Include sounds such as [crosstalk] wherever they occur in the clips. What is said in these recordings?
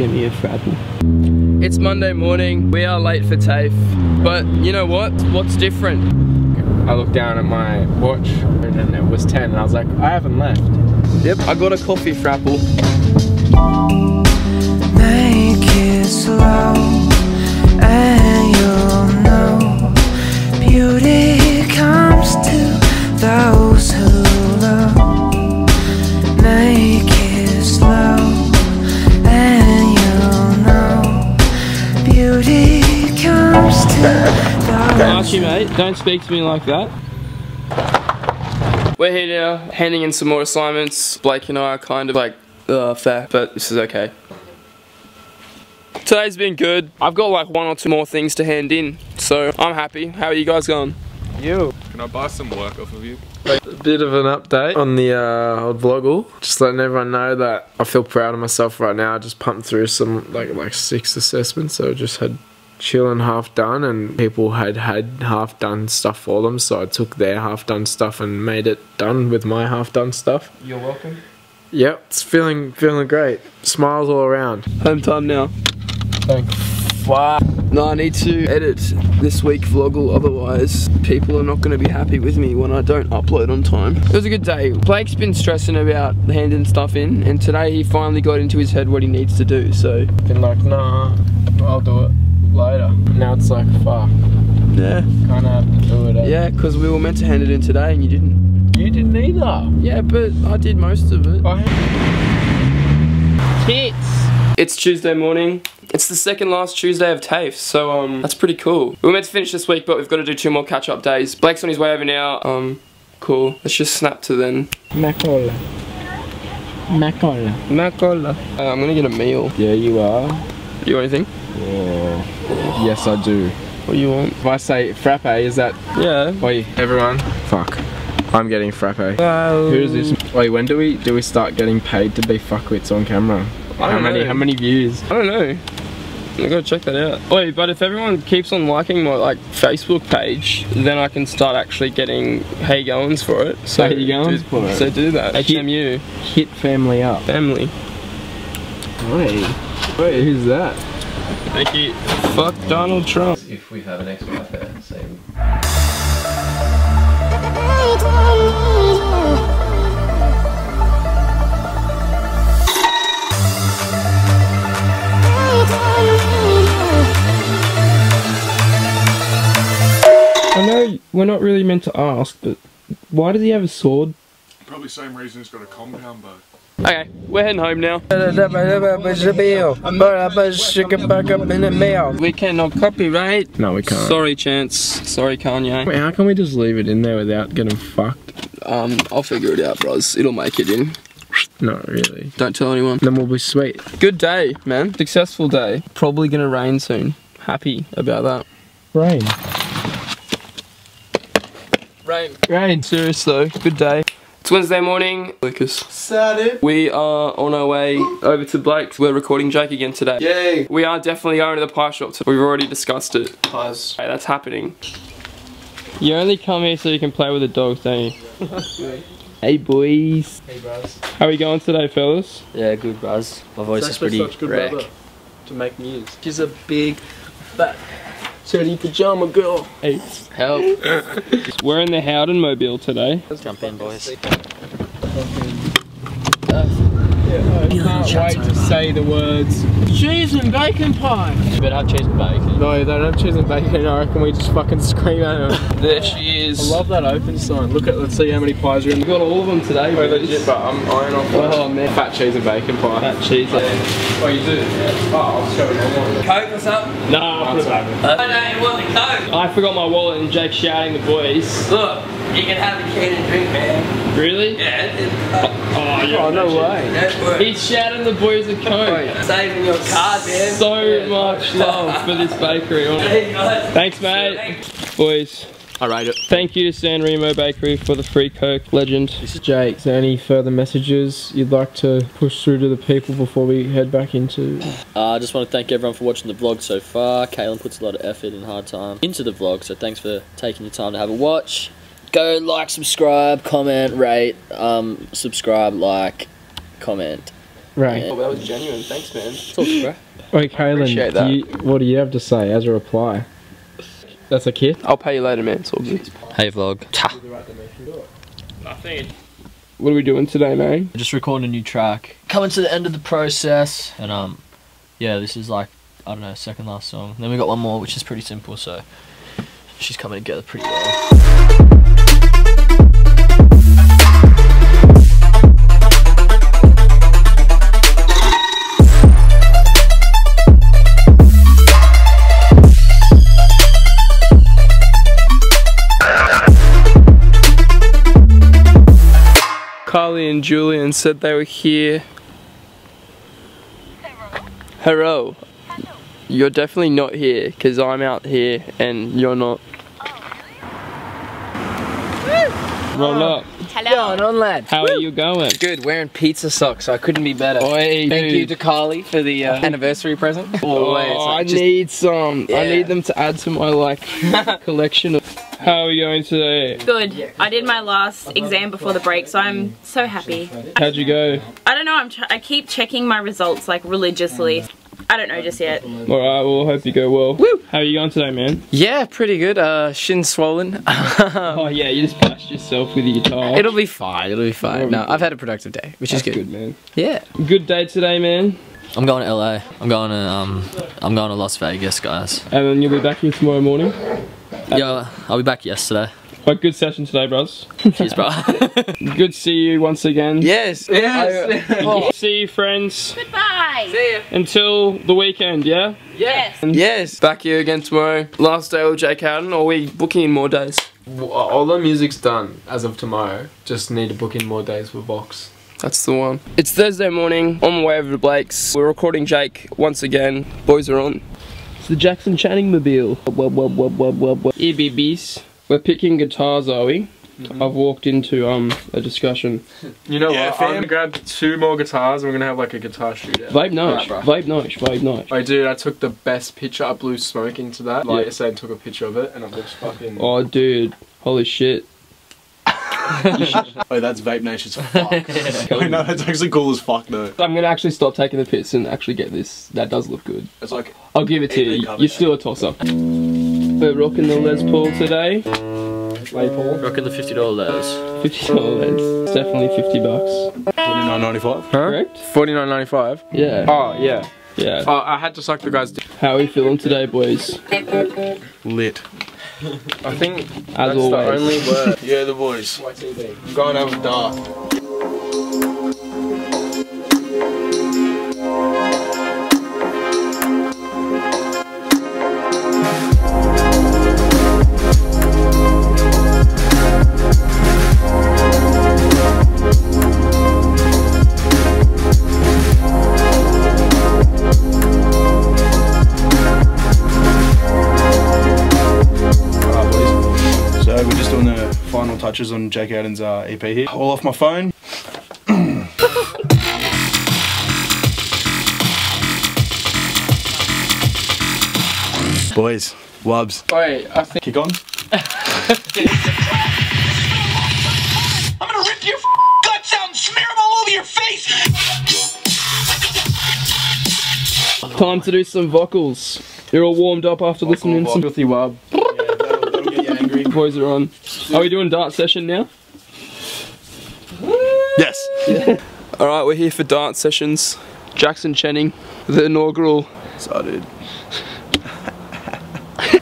get me a frapple. It's Monday morning. We are late for TAFE. But you know what? What's different? I looked down at my watch and then it was 10 and I was like, I haven't left. Yep, I got a coffee frapple. Make Archie, mate, don't speak to me like that. We're here now, handing in some more assignments. Blake and I are kind of like, uh, fair, but this is okay. Today's been good. I've got like one or two more things to hand in, so I'm happy. How are you guys going? You. Can I buy some work off of you? A bit of an update on the uh, old vloggle. Just letting everyone know that I feel proud of myself right now. I just pumped through some like like six assessments, so I just had chill and half done, and people had had half done stuff for them. So I took their half done stuff and made it done with my half done stuff. You're welcome. Yep, it's feeling feeling great. Smiles all around. Home time now. Thanks. Wow. No, I need to edit this week vloggle, otherwise people are not going to be happy with me when I don't upload on time. It was a good day. Blake's been stressing about handing stuff in, and today he finally got into his head what he needs to do, so... Been like, nah, I'll do it later. Now it's like, fuck, Yeah. kind of do it. eh? Yeah, because we were meant to hand it in today and you didn't. You didn't either. Yeah, but I did most of it. I Tits! It's Tuesday morning. It's the second last Tuesday of TAFE, so um, that's pretty cool. We were meant to finish this week, but we've got to do two more catch-up days. Blake's on his way over now. Um, cool. Let's just snap to then. Macola. Macola. Macola. Uh, I'm gonna get a meal. Yeah, you are. Do you want anything? Oh. Yes, I do. What do you want? If I say frappe, is that? Yeah. Wait, everyone. Fuck. I'm getting frappe. Who Who is this? Wait, when do we do we start getting paid to be fuckwits on camera? I how don't many? know. How many views? I don't know. I gotta check that out. Wait, but if everyone keeps on liking my like Facebook page, then I can start actually getting hey goings for it. So Hey goings do, for it. So do that. HMU Hit family up. family. Wait, wait, who's that? Thank you. Fuck Donald Trump. if we have an ex-wife uh, there, same. I know we're not really meant to ask, but why does he have a sword? Probably same reason he's got a compound bow. Okay, we're heading home now. We cannot copyright. No, we can't. Sorry, Chance. Sorry, Kanye. Wait, how can we just leave it in there without getting fucked? Um, I'll figure it out, bros. It'll make it in. Not really. Don't tell anyone. Then we'll be sweet. Good day, man. Successful day. Probably gonna rain soon. Happy about that. Rain. Rain. Rain. Serious though. Good day. It's Wednesday morning. Lucas. Saturday. We are on our way over to Blake's. We're recording Jake again today. Yay. We are definitely going to the pie shop. We've already discussed it. Pies. Hey, that's happening. You only come here so you can play with the dogs, don't you? [laughs] hey boys. Hey, bros. How are we going today, fellas? Yeah, good, bros. My voice is pretty wreck. To make news. She's a big, fat, dirty pajama girl. Hey. Help. [laughs] We're in the Howden Mobile today. Let's jump in, boys. I can't wait to say the words. Cheese and bacon pie. You better have cheese and bacon. No, they don't have cheese and bacon. I reckon we just fucking scream at them. [laughs] There she is. I love that open sign. Look at, let's see how many pies are in We got all of them today. Boys. legit, but I'm eyeing off Oh man. fat cheese and bacon pie. Fat cheese. Oh, you do? Oh, I'll show it. Coke or something? Nah, I'll put it back. I know you want the Coke. I forgot my wallet and Jake shouting the boys. Look, you can have a can and drink, man. Really? Yeah, it's, Oh, you're Oh, no legend. way. He's shouting the boys a coke. saving your card, man. So much love for this bakery. [laughs] There you go. Thanks, mate. Boys, I rate it. thank you to San Remo Bakery for the free coke. Legend. This is Jake, is there any further messages you'd like to push through to the people before we head back into? Uh, I just want to thank everyone for watching the vlog so far. Caitlin puts a lot of effort and hard time into the vlog, so thanks for taking your time to have a watch. Go like, subscribe, comment, rate, um, subscribe, like, comment. Right. Oh, that was genuine. Thanks, man. Talk, bro. Wait, appreciate Kalun, that. do you, what do you have to say as a reply? That's a kid? I'll pay you later, man. It's all good. Hey vlog. Ta. Nothing. What are we doing today, man? Just recording a new track. Coming to the end of the process, and um, yeah, this is like I don't know, second last song. Then we got one more, which is pretty simple. So she's coming together pretty well. Carly and Julian said they were here. Hello. You're definitely not here because I'm out here and you're not. Oh, Roll up. Hello. on, lad. How are you going? Good, wearing pizza socks, so I couldn't be better. Oi, Thank dude. you to Carly for the uh, anniversary present. Always. Oh, I just- need some. I need them to add to my like [laughs] collection of. How are you going today? Good. I did my last exam before the break, so I'm so happy. How'd you go? I don't know. I'm. Tr- I keep checking my results like religiously. I don't know just yet. All right. Well, hope you go well. Woo! How are you going today, man? yeah, pretty good. Uh, shin swollen. [laughs] Oh yeah, you just bashed yourself with your guitar. It'll be fine. It'll be fine. No, I've had a productive day, which That's is good. good, man. Yeah. Good day today, man. I'm going to LA. I'm going to um, I'm going to Las Vegas, guys. And then you'll be back here tomorrow morning. Yeah, I'll be back yesterday. But good session today, bros. [laughs] Cheers, bro. [laughs] Good to see you once again. Yes. Uh, yes. [laughs] See you, friends. Goodbye. See you. Until the weekend, yeah? Yes. yes. Back here again tomorrow. Last day with Jake Howden, or are we booking in more days? Uh, all the music's done as of tomorrow. Just need to book in more days with Vox. That's the one. It's Thursday morning, on my way over to Blake's. We're recording Jake once again. Boys are on. It's the Jackson Channing Mobile. Wub, wub, wub, wub, wub, wub. EBBs. We're picking guitars, are we? I've walked into um a discussion. You know Yeah, what? fam. I'm gonna grab two more guitars and we're gonna have like a guitar shootout. Vape Nosh, bro. Vape Nosh, Vape Nosh. I dude, I took the best picture. I blew smoke into that. Like, Yeah. yesterday, and took a picture of it, and it looks fucking. Oh, dude. Holy shit. [laughs] Oh, that's Vape Nation's fuck. [laughs] I know, [laughs] that's actually cool as fuck though. I'm gonna actually stop taking the piss and actually get this. That does look good. It's like, I'll give it to you. You're still a toss up. We're rocking the Les Paul today. Les Paul. Rocking the fifty dollar letters. Fifty dollars. It's definitely fifty bucks. forty nine ninety five. Correct? Forty nine ninety five. Yeah. Oh yeah. Yeah. Oh, I had to suck the guy's. How are we feeling today, boys? Lit. I think As that's always. the only word. [laughs] Yeah, the boys. I'm going over dark. Final on Jake Adams' uh, EP here. All off my phone. [clears throat] boys, wubs, Wait, I think kick on. [laughs] I'm gonna rip your guts out and smear them all over your face! time to do some vocals. You're all warmed up after listening to some filthy wub. That'll, that'll get you angry. Boys are on. Are we doing dart session now? Yes. [laughs] Alright, we're here for dance sessions. Jackson Channing, the inaugural So, [laughs] dude.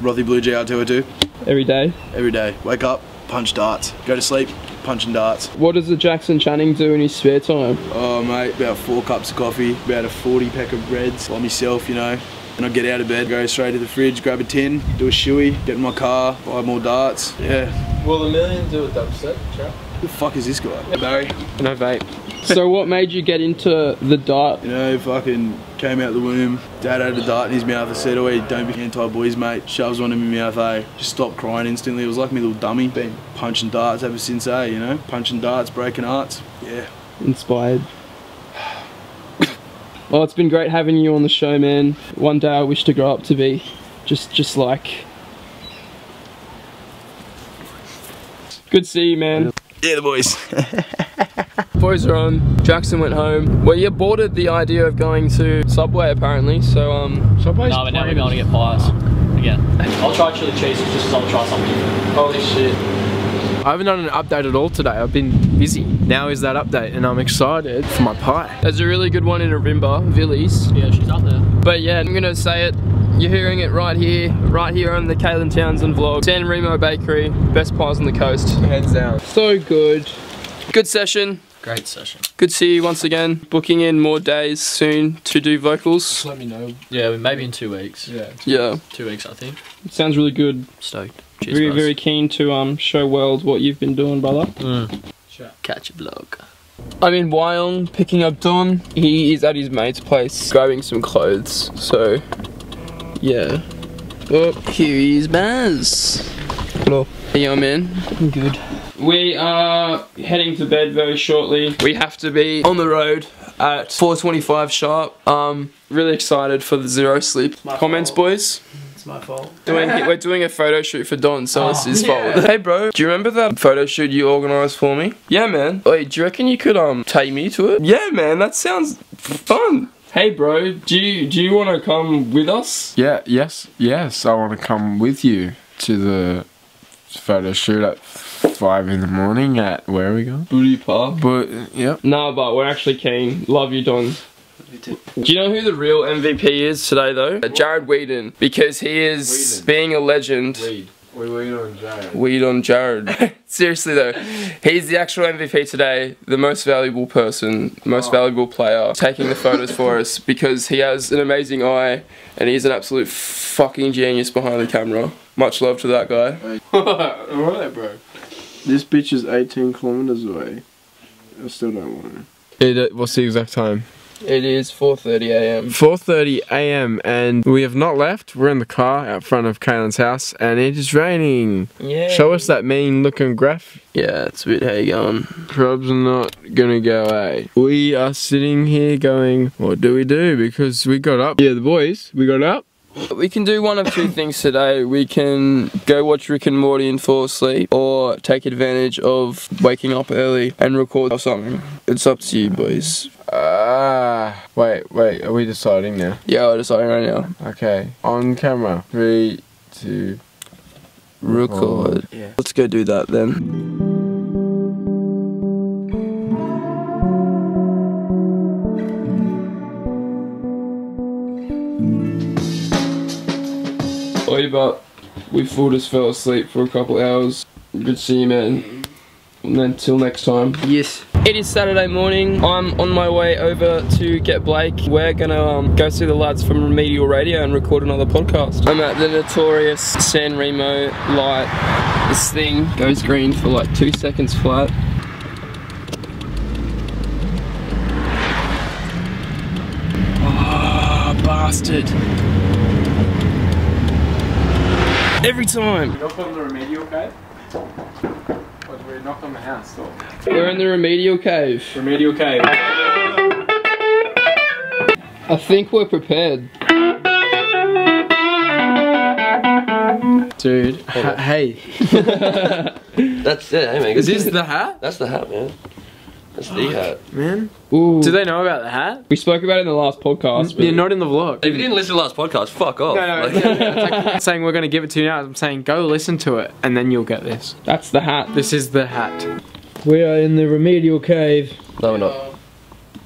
Rothy Blue GR202. every day. Every day. Wake up, punch darts. Go to sleep, punching darts. What does the Jackson Channing do in his spare time? Oh, mate, about four cups of coffee, about a 40 pack of breads by myself, you know. And I get out of bed, go straight to the fridge, grab a tin, do a shoey, get in my car, buy more darts. Yeah. Will the million do a dubstep? Chat? Who the fuck is this guy? Barry. No vape. so what made you get into the dart? You know, fucking came out the womb, dad had a dart in his mouth, I said, oh, don't be anti-boys, mate. Shoves one in my mouth, eh? Just stopped crying instantly. It was like me little dummy. Been punching darts ever since, eh, you know? Punching darts, breaking hearts. Yeah. Inspired. Well, it's been great having you on the show, man. One day I wish to grow up to be just, just like. Good to see you, man. Yeah, the boys. [laughs] boys are on. Jackson went home. Well, you aborted the idea of going to Subway apparently, so um. Subway's No, but now we're going to get pies. Again. I'll try chili cheese just because I'll try something. Holy shit. I haven't done an update at all today. I've been busy. Now is that update, and I'm excited for my pie. There's a really good one in Ourimbah, Villies. Yeah, she's up there. But yeah, I'm gonna say it. You're hearing it right here, right here on the Kalun Townsend vlog. San Remo Bakery, best pies on the coast. Hands down. So good. Good session. Great session. Good to see you once again. Booking in more days soon to do vocals. Let me know. Yeah, maybe in two weeks. Yeah. Yeah, Two weeks, I think. it sounds really good. Stoked. Cheers, Very, guys. very keen to um show world what you've been doing, brother. Sure. Catch a vlog. I'm in Wyong picking up Don. He is at his mate's place grabbing some clothes. So, yeah. Oh, here is Baz. Hello. How you man? I'm good. We are heading to bed very shortly. We have to be on the road at 4:25 sharp. Um, really excited for the zero sleep. Comments, boys. It's my fault. Doing, we're doing a photo shoot for Don, so it's his yeah. fault. Hey, bro, do you remember that photo shoot you organised for me? Yeah, man. Wait, do you reckon you could um take me to it? Yeah, man. That sounds fun. Hey, bro, do you do you want to come with us? Yeah. Yes. Yes. I want to come with you to the photo shoot at five in the morning. At where are we going? Booty Park. But yep. No, but we're actually keen. Love you, Don. Do you know who the real MVP is today, though? Uh, Jared Whedon, because he is Whedon. being a legend. Weed. We wait on Jared. Weed on Jared. [laughs] Seriously though, he's the actual MVP today, the most valuable person, most valuable player, taking the photos for us because he has an amazing eye and he's an absolute fucking genius behind the camera. Much love to that guy. [laughs] Alright, bro. This bitch is 18 kilometers away. I still don't want to. It, uh, what's the exact time? It is 4:30 a.m. 4:30 a.m. and we have not left. We're in the car out front of Kalun's house, and it is raining. Yeah. Show us that mean-looking graph. Yeah, it's a bit how you going. Probs are not gonna go away. We are sitting here going, what do we do? Because we got up. Yeah, the boys, we got up. We can do one of two [coughs] things today. We can go watch Rick and Morty and fall asleep, or take advantage of waking up early and record or something. It's up to you, boys. Ah, wait, wait. Are we deciding now? Yeah, we're deciding right now. Okay, on camera. Three, two. Record. Yeah. Let's go do that then. Oi, but we full just fell asleep for a couple hours. Good to see you, man. And then till next time. Yes. It is Saturday morning. I'm on my way over to get Blake. We're gonna um, go see the lads from Remedial Radio and record another podcast. I'm at the notorious San Remo light. This thing goes green for like two seconds flat. Ah, bastard. Every time. Knock on the remedial cave? Or do we knock on the house door? We're in the Remedial Cave. Remedial cave. I think we're prepared. Dude, hey. [laughs] That's it, hey man. Is this the hat? That's the hat, man. That's the hat. Man. Ooh. Do they know about the hat? We spoke about it in the last podcast. but- You're not in the vlog. If you didn't listen to the last podcast, fuck off. No, no, Like- no, [laughs] I'm saying we're gonna give it to you now. I'm saying go listen to it, and then you'll get this. That's the hat. This is the hat. We are in the remedial cave. no, we're not.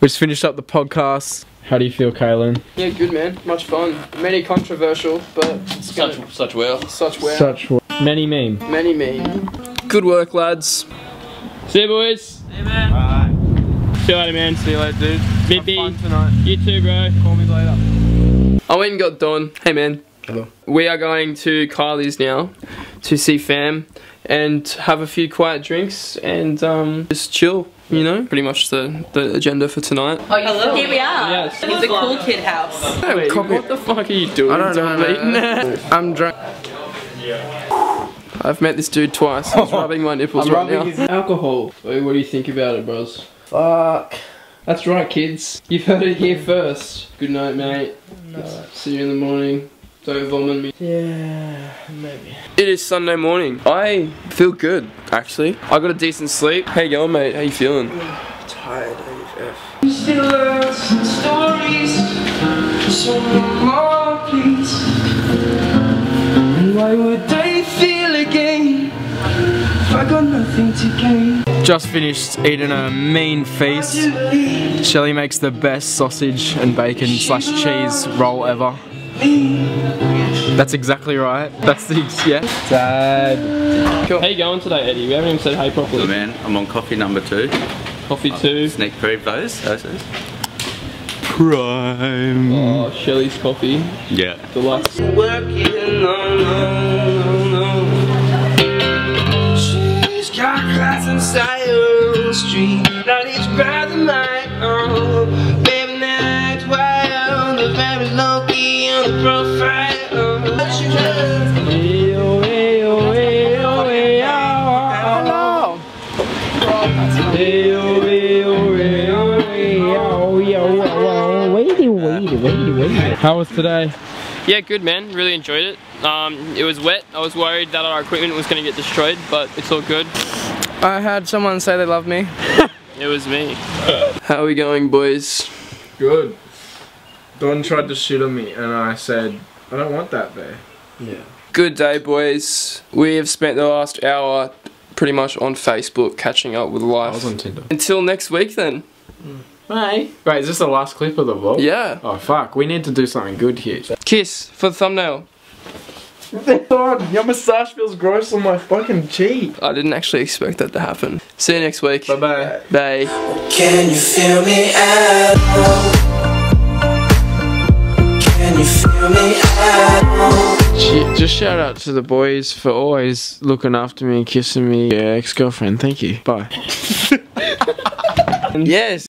We just finished up the podcast. How do you feel, Kalun? Yeah, good man. Much fun. Many controversial, but it's Such, gonna- such well. such wow. Such many meme. Many meme. Good work, lads. See you, boys. See you, man. See you later, man. See you later, dude. Bippy. Have fun tonight. You too, bro. Call me later. I went and got Don. Hey, man. Hello. We are going to Kylie's now to see fam and have a few quiet drinks and um, just chill. You know, pretty much the, the agenda for tonight. Oh, Hello. here we are. Yes. It's the cool kid house. Hey, what the fuck are you doing? I don't know, man. [laughs] I'm drunk. I've met this dude twice. He's [laughs] rubbing my nipples I'm right rubbing now. Alcohol. Wait, what do you think about it, bros? Fuck. That's right, kids. You've heard it here first. Good night, mate. See you in the morning. Don't vomit me. Yeah, maybe. It is Sunday morning. I feel good, actually. I got a decent sleep. How you going, mate? How you feeling? Hi, Dave F. Still learn some stories, so more please. And why would they feel again if I got nothing to gain? Just finished eating a mean feast. Shelly makes the best sausage and bacon slash cheese roll ever. That's exactly right. That's the yeah. Dad. How you going today, Eddie? We haven't even said hey properly. Good man, I'm on coffee number two. Coffee two. Sneak preview those. those, those. Prime. Oh, Shelley's coffee. Yeah. Deluxe. Working class and style street. Not each brother might own. Baby, night wild. The very low key on the profile. How was today? Yeah, good man. Really enjoyed it. Um, it was wet. I was worried that our equipment was going to get destroyed, but it's all good. I had someone say they love me. [laughs] It was me. How are we going, boys? Good. Don tried to shoot at me, and I said, I don't want that there. Yeah. Good day, boys. We have spent the last hour pretty much on Facebook catching up with life. I was on Tinder. Until next week, then. Mm. Hey. Wait, is this the last clip of the vlog? Yeah. Oh fuck, we need to do something good here. Kiss for the thumbnail. God, [laughs] your moustache feels gross on my fucking cheek. I didn't actually expect that to happen. See you next week. Bye bye. Bye. Can you feel me at all? Can you feel me at all? Just shout out to the boys for always looking after me and kissing me. Yeah, ex girlfriend, thank you. Bye. [laughs] Yes.